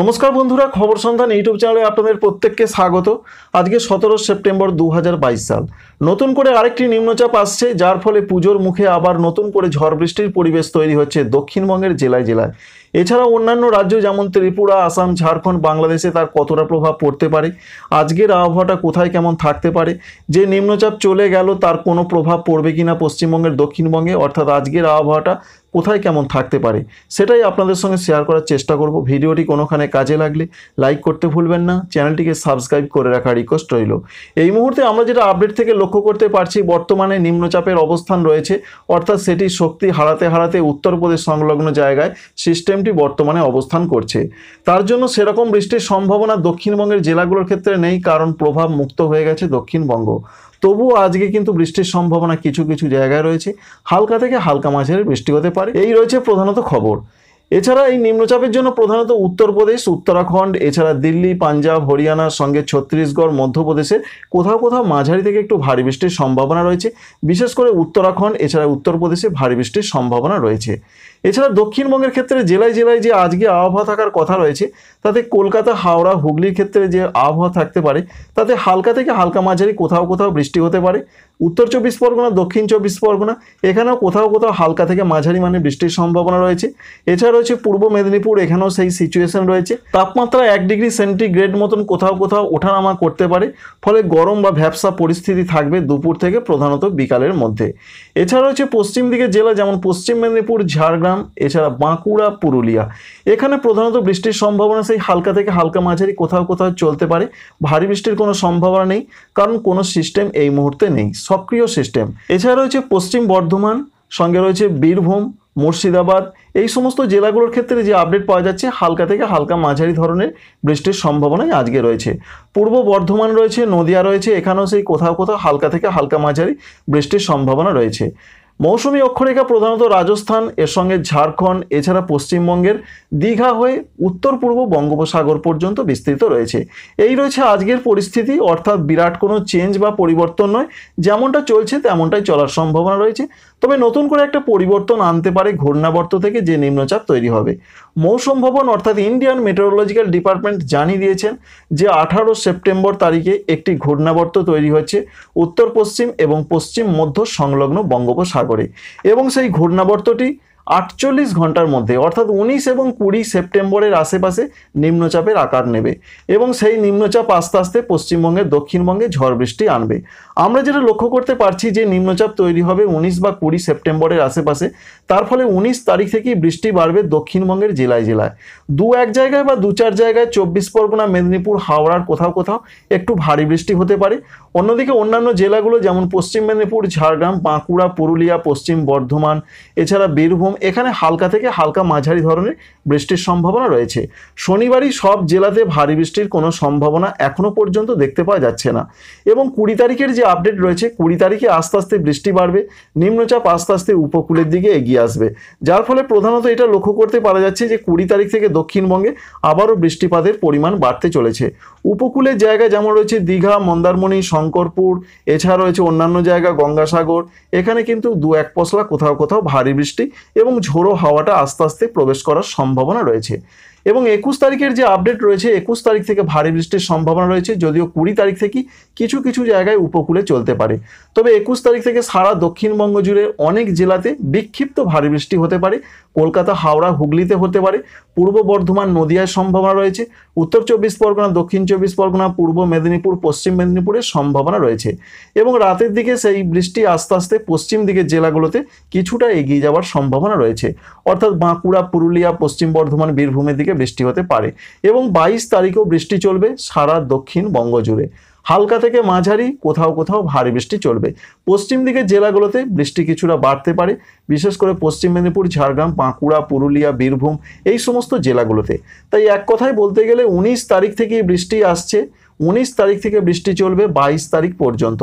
নমস্কার বন্ধুরা, খবর সন্ধান ইউটিউব চ্যানেলে আপনাদের প্রত্যেককে স্বাগত। আজকে সতেরো সেপ্টেম্বর দু হাজার বাইশ সাল। নতুন করে আরেকটি নিম্নচাপ আসছে, যার ফলে পুজোর মুখে আবার নতুন করে ঝড় বৃষ্টির পরিবেশ তৈরি হচ্ছে দক্ষিণবঙ্গের জেলায় জেলায়। এছাড়া অন্যান্য রাজ্য যেমন ত্রিপুরা, আসাম, ঝাড়খণ্ড, বাংলাদেশে তার কতটা প্রভাব পড়তে পারে, আজকের আবহাওয়াটা কোথায় কেমন থাকতে পারে, যে নিম্নচাপ চলে গেল তার কোনো প্রভাব পড়বে কিনা পশ্চিমবঙ্গের দক্ষিণবঙ্গে, অর্থাৎ আজকের আবহাওয়াটা কোথায় কেমন থাকতে পারে, সেটাই আপনাদের সঙ্গে শেয়ার করার চেষ্টা করব। ভিডিওটি কোনোখানে কাজে লাগলে লাইক করতে ভুলবেন না। চ্যানেলটিকে সাবস্ক্রাইব করে রাখার রিকোয়েস্ট রইল। এই মুহূর্তে আমরা যেটা আপডেট থেকে লক্ষ্য করতে পারছি, বর্তমানে নিম্নচাপের অবস্থান রয়েছে। অর্থাৎ সেটি শক্তি হারাতে হারাতে উত্তরপ্রদেশ সংলগ্ন জায়গায় সিস্টেমটি বর্তমানে অবস্থান করছে। তার জন্য সেরকম বৃষ্টির সম্ভাবনা দক্ষিণবঙ্গের জেলাগুলোর ক্ষেত্রে নেই, কারণ প্রভাব মুক্ত হয়ে গেছে দক্ষিণবঙ্গ। তবুও আজকে কিন্তু বৃষ্টির সম্ভাবনা কিছু কিছু জায়গায় রয়েছে। হালকা থেকে হালকা মাঝারি বৃষ্টি হতে পারে। এই রয়েছে প্রধানত খবর। এছাড়া এই নিম্নচাপের জন্য প্রধানত উত্তরপ্রদেশ, উত্তরাখণ্ড, এছাড়া দিল্লি, পাঞ্জাব হরিয়ানার সঙ্গে ছত্তিশগড়, মধ্যপ্রদেশে কোথাও কোথাও মাঝারি থেকে একটু ভারী বৃষ্টির সম্ভাবনা রয়েছে। বিশেষ করে উত্তরাখণ্ড, এছাড়া উত্তরপ্রদেশে ভারী বৃষ্টির সম্ভাবনা রয়েছে। এছাড়া দক্ষিণবঙ্গের ক্ষেত্রে জেলায় জেলায় যে আজকে আবহাওয়া থাকার কথা রয়েছে, তাতে কলকাতা, হাওড়া, হুগলির ক্ষেত্রে যে আবহাওয়া থাকতে পারে, তাতে হালকা থেকে হালকা মাঝারি কোথাও কোথাও বৃষ্টি হতে পারে। উত্তর চব্বিশ পরগনা, দক্ষিণ চব্বিশ পরগনা, এখানেও কোথাও কোথাও হালকা থেকে মাঝারি মানে বৃষ্টির সম্ভাবনা রয়েছে। এছাড়া রয়েছে, পূর্ব মেদিনীপুর, এখানেও সেই সিচুয়েশন রয়েছে। তাপমাত্রা এক ডিগ্রি সেন্টিগ্রেড মতন কোথাও কোথাও ওঠানামা করতে পারে, ফলে গরম বা ভ্যাবসা পরিস্থিতি থাকবে দুপুর থেকে প্রধানত বিকালের মধ্যে। এছাড়া রয়েছে পশ্চিম দিকের জেলা, যেমন পশ্চিম মেদিনীপুর, ঝাড়গ্রাম, এছাড়া বাঁকুড়া, পুরুলিয়া। এখানে প্রধানত বৃষ্টির সম্ভাবনা সেই হালকা থেকে হালকা মাঝারি কোথাও কোথাও চলতে পারে। ভারী বৃষ্টির কোনো সম্ভাবনা নেই, কারণ কোনো সিস্টেম এই মুহূর্তে নেই, সক্রিয় সিস্টেম এছাড়া রয়েছে পশ্চিম বর্ধমান, সঙ্গে রয়েছে বীরভূম মুর্শিদাবাদ, এই সমস্ত জেলাগুলোর ক্ষেত্রে যে আপডেট পাওয়া যাচ্ছে, হালকা থেকে হালকা মাঝারি ধরনের বৃষ্টির সম্ভাবনাই আজকে রয়েছে। পূর্ব বর্ধমান রয়েছে, নদিয়া রয়েছে, এখানেও সেই কোথাও কোথাও হালকা থেকে হালকা মাঝারি বৃষ্টির সম্ভাবনা রয়েছে। মৌসুমি অক্ষরেখা প্রধানত রাজস্থান, এর সঙ্গে ঝাড়খণ্ড, এছাড়া পশ্চিমবঙ্গের দীঘা হয়ে উত্তর পূর্ব বঙ্গোপসাগর পর্যন্ত বিস্তৃত রয়েছে। এই রয়েছে আজকের পরিস্থিতি, অর্থাৎ বিরাট কোনো চেঞ্জ বা পরিবর্তন নয়। যেমনটা চলছে, তেমনটাই চলার সম্ভাবনা রয়েছে। তবে নতুন করে একটা পরিবর্তন আনতে পারে ঘূর্ণাবর্ত থেকে যে নিম্নচাপ তৈরি হবে। মৌসুম ভবন, অর্থাৎ ইন্ডিয়ান মেটেরোলজিক্যাল ডিপার্টমেন্ট জানিয়ে দিয়েছেন যে আঠারো সেপ্টেম্বর তারিখে একটি ঘূর্ণাবর্ত তৈরি হচ্ছে উত্তর পশ্চিম এবং পশ্চিম মধ্য সংলগ্ন বঙ্গোপসাগরে। এবং সেই ঘূর্ণাবর্তটি আটচল্লিশ ঘণ্টার মধ্যে, অর্থাৎ উনিশ এবং কুড়ি সেপ্টেম্বরের আশেপাশে নিম্নচাপের আকার নেবে এবং সেই নিম্নচাপ আস্তে আস্তে পশ্চিমবঙ্গের দক্ষিণবঙ্গে ঝড় বৃষ্টি আনবে। আমরা যেটা লক্ষ্য করতে পারছি যে নিম্নচাপ তৈরি হবে উনিশ বা কুড়ি সেপ্টেম্বরের আশেপাশে, তার ফলে উনিশ তারিখ থেকেই বৃষ্টি বাড়বে দক্ষিণবঙ্গের জেলায় জেলায়। দু এক জায়গায় বা দু চার জায়গায় চব্বিশ পরগনা, মেদিনীপুর, হাওড়ার কোথাও কোথাও একটু ভারী বৃষ্টি হতে পারে। অন্যদিকে অন্যান্য জেলাগুলো যেমন পশ্চিম মেদিনীপুর, ঝাড়গ্রাম, বাঁকুড়া, পুরুলিয়া, পশ্চিম বর্ধমান, এছাড়া বীরভূম এখানে হালকা থেকে হালকা মাঝারি ধরনের বৃষ্টির সম্ভাবনা রয়েছে। শনিবারই সব জেলাতে ভারী বৃষ্টির কোনো সম্ভাবনা এখনও পর্যন্ত দেখতে পাওয়া যাচ্ছে না। এবং কুড়ি তারিখের যে আপডেট রয়েছে, কুড়ি তারিখে আস্তে আস্তে বৃষ্টি বাড়বে, নিম্নচাপ আস্তে আস্তে উপকূলের দিকে এগিয়ে আসবে। যার ফলে প্রধানত এটা লক্ষ্য করতে পারা যাচ্ছে যে কুড়ি তারিখ থেকে দক্ষিণবঙ্গে আবারও বৃষ্টিপাতের পরিমাণ বাড়তে চলেছে। উপকূলের জায়গা যেমন রয়েছে দীঘা, মন্দারমণি, শঙ্করপুর, এছাড়া রয়েছে অন্যান্য জায়গা, গঙ্গাসাগর। এখানে কিন্তু দু এক পশলা কোথাও কোথাও ভারী বৃষ্টি এবং ঝোড়ো হাওয়াটা আস্তে আস্তে প্রবেশ করার সম্ভাবনা রয়েছে। এবং একুশ তারিখের যে আপডেট রয়েছে, একুশ তারিখ থেকে ভারী বৃষ্টির সম্ভাবনা রয়েছে, যদিও কুড়ি তারিখ থেকে কিছু কিছু জায়গায় উপকূলে চলতে পারে। তবে একুশ তারিখ থেকে সারা দক্ষিণবঙ্গ জুড়ে অনেক জেলাতে বিক্ষিপ্ত ভারী বৃষ্টি হতে পারে। কলকাতা, হাওড়া, হুগলিতে হতে পারে। পূর্ব বর্ধমান নদিয়ার সম্ভাবনা রয়েছে। উত্তর চব্বিশ পরগনা, দক্ষিণ চব্বিশ পরগনা, পূর্ব মেদিনীপুর, পশ্চিম মেদিনীপুরের সম্ভাবনা রয়েছে। এবং রাতের দিকে সেই বৃষ্টি আস্তে আস্তে পশ্চিম দিকের জেলাগুলোতে কিছুটা এগিয়ে যাওয়ার সম্ভাবনা রয়েছে। অর্থাৎ বাঁকুড়া, পুরুলিয়া, পশ্চিম বর্ধমান, বীরভূমের দিকে বৃষ্টি হতে পারে এবং বাইশ তারিখেও বৃষ্টি চলবে সারা দক্ষিণবঙ্গ জুড়ে হালকা থেকে মাঝারি, কোথাও কোথাও ভারী বৃষ্টি চলবে। পশ্চিম দিকের জেলাগুলোতে বৃষ্টি কিছুটা বাড়তে পারে, বিশেষ করে পশ্চিম মেদিনীপুর, ঝাড়গ্রাম, বাঁকুড়া, পুরুলিয়া, বীরভূম এই সমস্ত জেলাগুলোতে। তাই এক কথায় বলতে গেলে উনিশ তারিখ থেকেই বৃষ্টি আসছে। উনিশ তারিখ থেকে বৃষ্টি চলবে বাইশ তারিখ পর্যন্ত।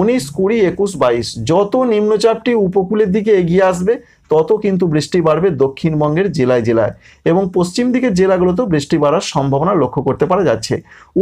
উনিশ, কুড়ি, একুশ, বাইশ। যত নিম্নচাপটি উপকূলের দিকে এগিয়ে আসবে, তত কিন্তু বৃষ্টি বাড়বে দক্ষিণবঙ্গের জেলায় জেলায় এবং পশ্চিম দিকের জেলাগুলোতেও বৃষ্টি বাড়ার সম্ভাবনা লক্ষ্য করতে পারা যাচ্ছে।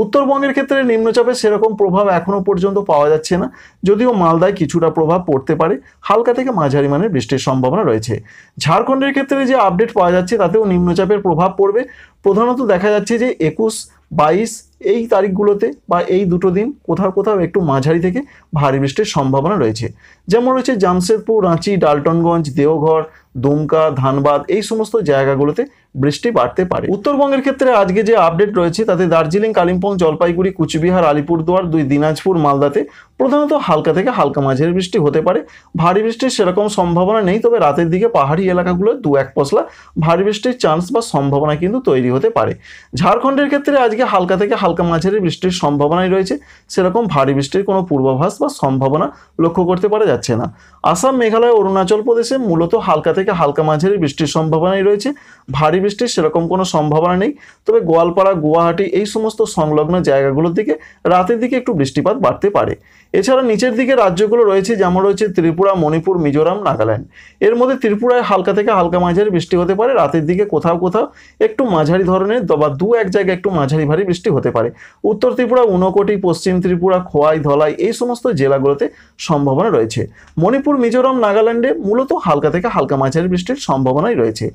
উত্তরবঙ্গের ক্ষেত্রে নিম্নচাপের সেরকম প্রভাব এখনও পর্যন্ত পাওয়া যাচ্ছে না, যদিও মালদায় কিছুটা প্রভাব পড়তে পারে। হালকা থেকে মাঝারি মানের বৃষ্টির সম্ভাবনা রয়েছে। ঝাড়খণ্ডের ক্ষেত্রে যে আপডেট পাওয়া যাচ্ছে, তাতেও নিম্নচাপের প্রভাব পড়বে। প্রধানত দেখা যাচ্ছে যে একুশ বাইশ এই তারিখগুলোতে বা এই দুটো দিন কোথাও কোথাও একটু মাঝারি থেকে ভারী বৃষ্টির সম্ভাবনা রয়েছে। যেমন রয়েছে জামশেদপুর, রাঁচি, ডালটনগঞ্জ, দেওঘর, দুমকা, ধানবাদ এই সমস্ত জায়গাগুলোতে বৃষ্টি বাড়তে পারে। উত্তরবঙ্গের ক্ষেত্রে আজকে যে আপডেট রয়েছে, তাতে দার্জিলিং, কালিম্পং, জলপাইগুড়ি, কুচবিহার, আলিপুরদুয়ার, দুই দিনাজপুর, মালদাতে প্রধানত হালকা থেকে হালকা মাঝের বৃষ্টি হতে পারে। ভারী বৃষ্টির সেরকম সম্ভাবনা নেই, তবে রাতের দিকে পাহাড়ি এলাকাগুলো দু এক পশলা ভারী বৃষ্টির চান্স বা সম্ভাবনা কিন্তু তৈরি হতে পারে। ঝাড়খণ্ডের ক্ষেত্রে আজকে হালকা থেকে হালকা মাঝারি বৃষ্টির সম্ভাবনাই রয়েছে। সেরকম ভারী বৃষ্টির কোনো পূর্বাভাস বা সম্ভাবনা লক্ষ্য করতে পারা যাচ্ছে না। আসাম, মেঘালয়, অরুণাচল প্রদেশে মূলত হালকা থেকে হালকা মাঝারি বৃষ্টির সম্ভাবনাই রয়েছে। ভারী বৃষ্টির সেরকম কোনো সম্ভাবনা নেই। তবে গোয়ালপাড়া, গুয়াহাটি এই সমস্ত সংলগ্ন জায়গাগুলোর দিকে রাতের দিকে একটু বৃষ্টিপাত বাড়তে পারে। এছাড়া নিচের দিকে রাজ্যগুলো রয়েছে, যেমন রয়েছে ত্রিপুরা, মণিপুর, মিজোরাম, নাগাল্যান্ড। এর মধ্যে ত্রিপুরায় হালকা থেকে হালকা মাঝারি বৃষ্টি হতে পারে, রাতের দিকে কোথাও কোথাও একটু মাঝারি ধরনের বা দু এক জায়গায় একটু মাঝারি ভারী বৃষ্টি হতে পারে। উত্তর ত্রিপুরা, ঊনকোটি, পশ্চিম ত্রিপুরা, খোয়াই, ধলাই এই সমস্ত জেলাগুলোতে সম্ভাবনা রয়েছে। মণিপুর, মিজোরাম, নাগাল্যান্ডে মূলত হালকা থেকে হালকা মাঝারি বৃষ্টির সম্ভাবনাই রয়েছে।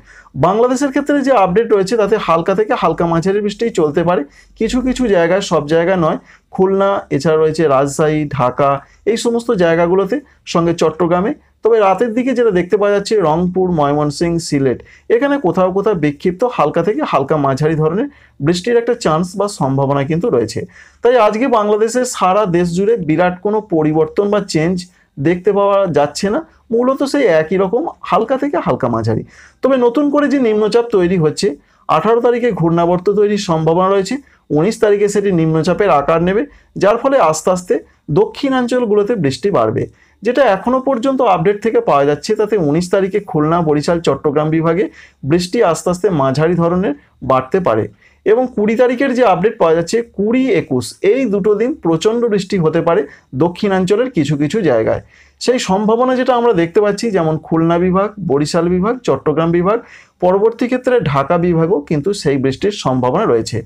বাংলাদেশের ক্ষেত্রে যে আপডেট রয়েছে, তাতে হালকা থেকে হালকা মাঝারি বৃষ্টি চলতে পারে। কিছু কিছু জায়গায়, সব জায়গায় নয় খুলনা, এছাড়া রয়েছে রাজশাহী, ঢাকা, এই সমস্ত জায়গাগুলোতে সঙ্গে চট্টগ্রামে। তবে রাতের দিকে যেটা দেখতে পাওয়া যাচ্ছে, রংপুর, ময়মনসিংহ, সিলেট, এখানে কোথাও কোথাও বিক্ষিপ্ত হালকা থেকে হালকা মাঝারি ধরনের বৃষ্টির একটা চান্স বা সম্ভাবনা কিন্তু রয়েছে। তাই আজকে বাংলাদেশের সারা দেশ জুড়ে বিরাট কোনো পরিবর্তন বা চেঞ্জ দেখতে পাওয়া যাচ্ছে না। মূলত সেই একই রকম, হালকা থেকে হালকা মাঝারি। তবে নতুন করে যে নিম্নচাপ তৈরি হচ্ছে, আঠারো তারিখে ঘূর্ণাবর্ত তৈরির সম্ভাবনা রয়েছে। উনিশ তারিখে সেটি নিম্নচাপের আকার নেবে, যার ফলে আস্তে আস্তে দক্ষিণাঞ্চলগুলোতে বৃষ্টি বাড়বে। যেটা এখনও পর্যন্ত আপডেট থেকে পাওয়া যাচ্ছে, তাতে উনিশ তারিখে খুলনা, বরিশাল, চট্টগ্রাম বিভাগে বৃষ্টি আস্তে আস্তে মাঝারি ধরনের বাড়তে পারে। এবং কুড়ি তারিখের যে আপডেট পাওয়া যাচ্ছে, কুড়ি একুশ, এই দুটো দিন প্রচণ্ড বৃষ্টি হতে পারে দক্ষিণাঞ্চলের কিছু কিছু জায়গায়। সেই সম্ভাবনা যেটা আমরা দেখতে পাচ্ছি, যেমন খুলনা বিভাগ, বরিশাল বিভাগ, চট্টগ্রাম বিভাগ পরবর্তী ক্ষেত্রে ঢাকা বিভাগও কিন্তু সেই বৃষ্টির সম্ভাবনা রয়েছে।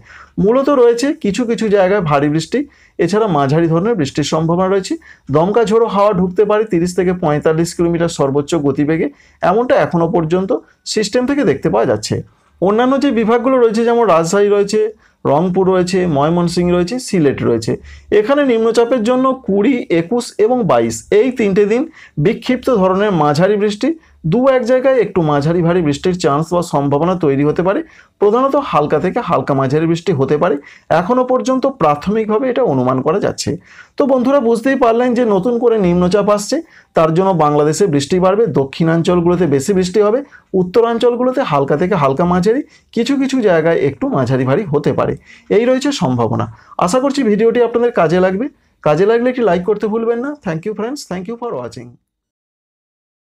মূলত রয়েছে কিছু কিছু জায়গায় ভারী বৃষ্টি, এছাড়া মাঝারি ধরনের বৃষ্টির সম্ভাবনা রয়েছে। দমকা ঝোড়ো হাওয়া ঢুকতে পারে তিরিশ থেকে পঁয়তাল্লিশ কিলোমিটার সর্বোচ্চ গতিবেগে, এমনটা এখনও পর্যন্ত সিস্টেম থেকে দেখতে পাওয়া যাচ্ছে। অন্যান্য যে বিভাগগুলো রয়েছে, যেমন রাজশাহী রয়েছে, রংপুর রয়েছে, ময়মনসিংহ রয়েছে, সিলেট রয়েছে। এখানে নিম্নচাপের জন্য কুড়ি, একুশ এবং বাইশ, এই তিনটে দিন বিক্ষিপ্ত ধরনের মাঝারি বৃষ্টি দু এক জায়গায় একটু মাঝারি ভারী বৃষ্টির চান্স বা সম্ভাবনা তৈরি হতে পারে। প্রধানত হালকা থেকে হালকা মাঝারি বৃষ্টি হতে পারে। এখনও পর্যন্ত প্রাথমিকভাবে এটা অনুমান করা যাচ্ছে। তো বন্ধুরা, বুঝতেই পারলেন যে নতুন করে নিম্নচাপ আসছে। তার জন্য বাংলাদেশে বৃষ্টি বাড়বে, দক্ষিণাঞ্চলগুলোতে বেশি বৃষ্টি হবে, উত্তরাঞ্চলগুলোতে হালকা থেকে হালকা মাঝারি, কিছু কিছু জায়গায় একটু মাঝারি ভারী হতে পারে। এই রয়েছে সম্ভাবনা। আশা করছি ভিডিওটি আপনাদের কাজে লাগবে। কাজে লাগলে একটি লাইক করতে ভুলবেন না। Thank you friends thank you for watching